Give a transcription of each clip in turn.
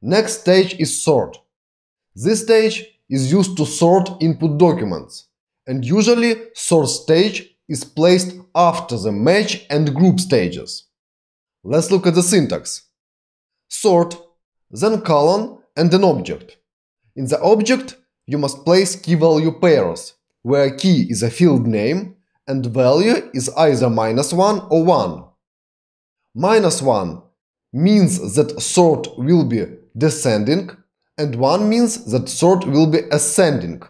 Next stage is sort. This stage is used to sort input documents, and usually sort stage is placed after the match and group stages. Let's look at the syntax. Sort, then colon and an object. In the object, you must place key-value pairs, where key is a field name and value is either minus 1 or 1. Minus 1 means that sort will be descending and 1 means that sort will be ascending.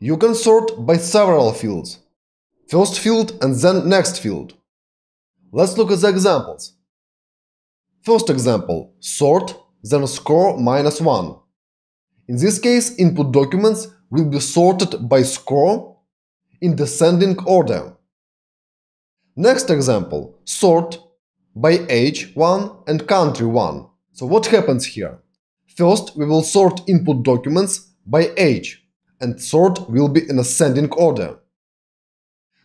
You can sort by several fields. First field and then next field. Let's look at the examples. First example, sort, then score minus 1. In this case, input documents will be sorted by score in descending order. Next example, sort by age 1 and country 1. So what happens here? First, we will sort input documents by age, and sort will be in ascending order.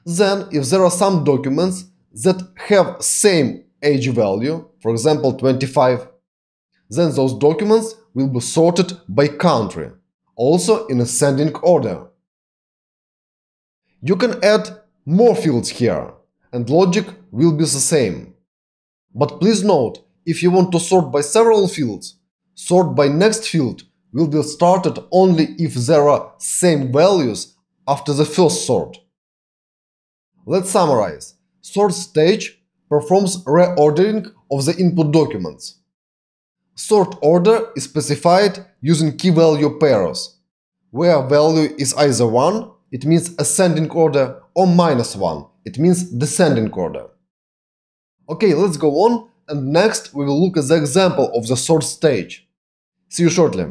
Then, if there are some documents that have same age value, for example 25, then those documents will be sorted by country, also in ascending order. You can add more fields here, and logic will be the same. But please note, if you want to sort by several fields, sort by next field will be started only if there are same values after the first sort. Let's summarize. Sort stage performs reordering of the input documents. Sort order is specified using key-value pairs. Where value is either 1, it means ascending order, or minus 1, it means descending order. Okay, let's go on, and next we will look at the example of the sort stage. See you shortly.